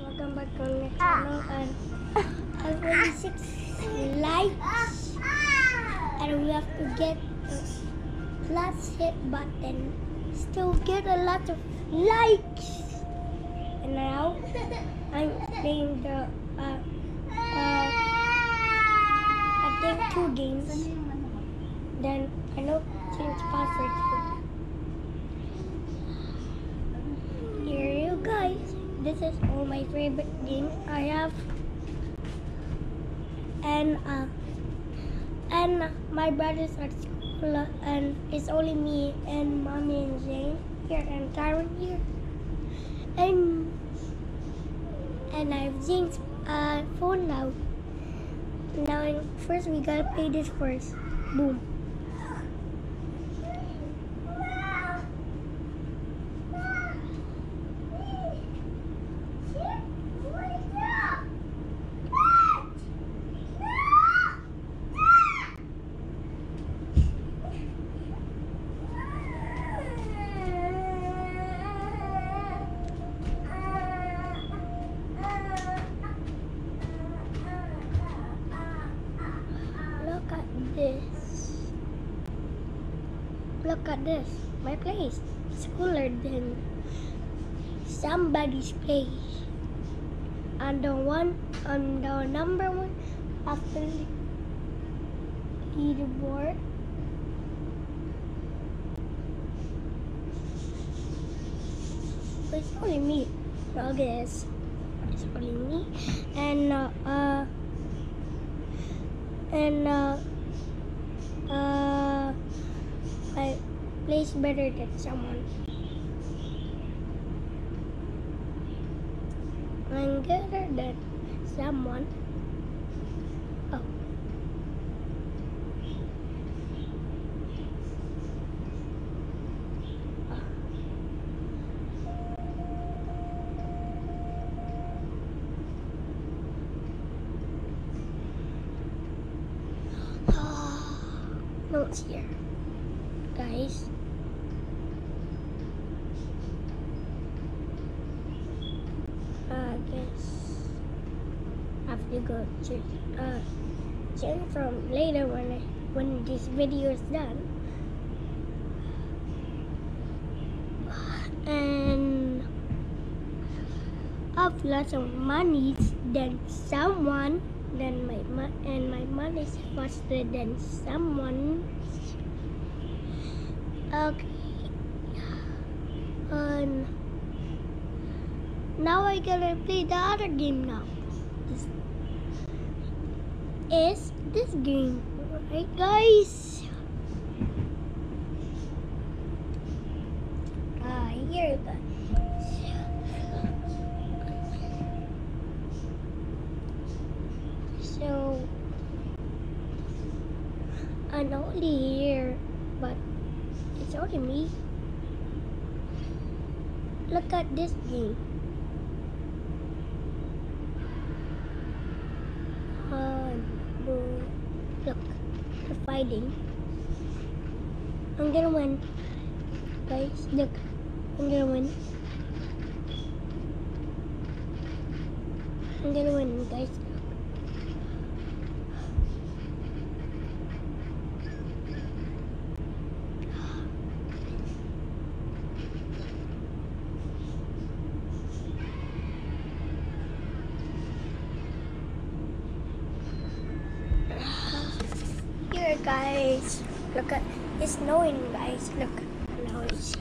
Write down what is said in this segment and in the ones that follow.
welcome back to my channel and already six likes and we have to get the plus hit button. Still get a lot of likes. And now I'm playing the uh, uh, I think two games. Then I know change password too. Here you guys. This is all my favorite games I have. And uh and my brothers at school and it's only me and mommy and Jane here and Tyron here. And and I have Jane's uh phone now. Now first we gotta play this first. Boom. Look at this. My place. It's cooler than somebody's place. And the one on the number one after the leaderboard. It's only me. At this. It's only me. And uh, uh and uh, I place better than someone. I'm better than someone. Oh. Ah. no, it's here, guys. Uh, I guess I have to go to uh, check from later when I, when this video is done. And I've lots of money than someone then my mo- and my money is faster than someone. Okay. And now I gotta play the other game now. Is this game, right, guys? Ah, here you go. So I'm only here, but it's only me. Look at this game. Uh, boo. look, they're fighting. I'm gonna win, guys. Look, I'm gonna win. I'm gonna win, guys. Here, guys. Look at it's snowing, guys. Look, now it's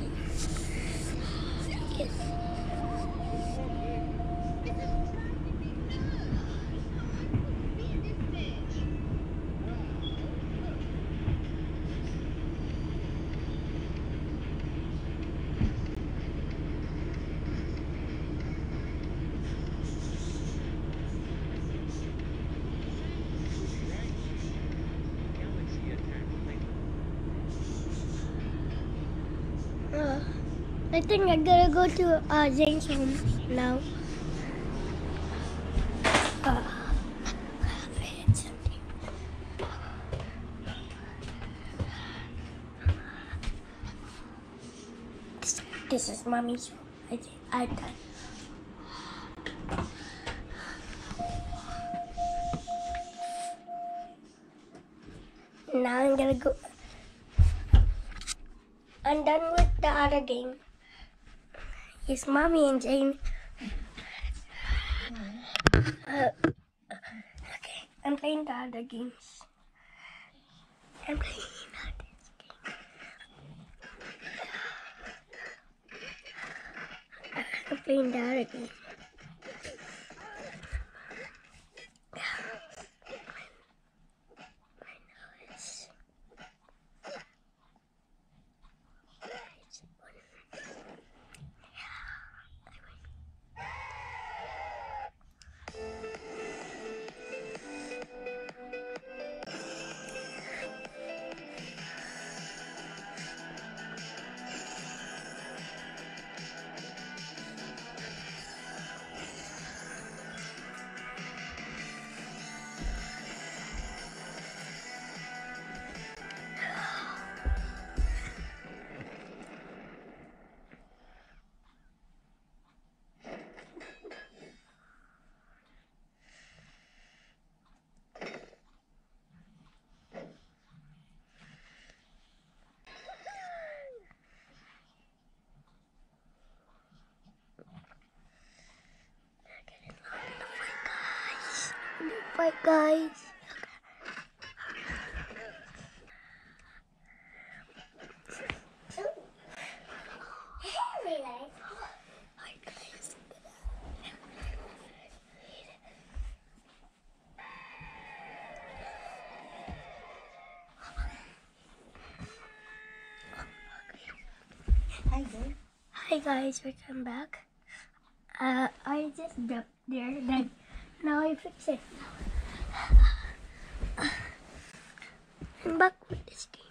I think I'm gonna go to uh, Zane's home now. Uh, this, is mommy's room. I did. I done. now I'm gonna go. I'm done with the other game. It's mommy and Jane. Uh, okay, I'm playing the other games. I'm playing other games. I'm playing the other game. Bye, guys. Hi, guys. Hi guys, welcome back. Uh, I just dropped there, then now I fix it. Um, I'm back with this game.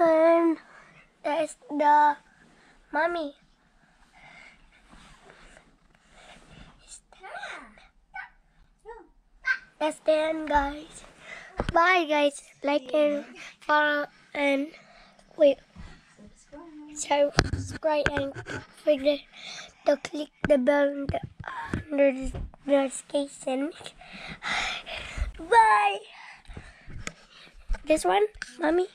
And that's the mommy. That's the end, guys. Bye, guys. Like and follow and wait. So subscribe and forget to click the bell under the notification. Bye. This one, mommy.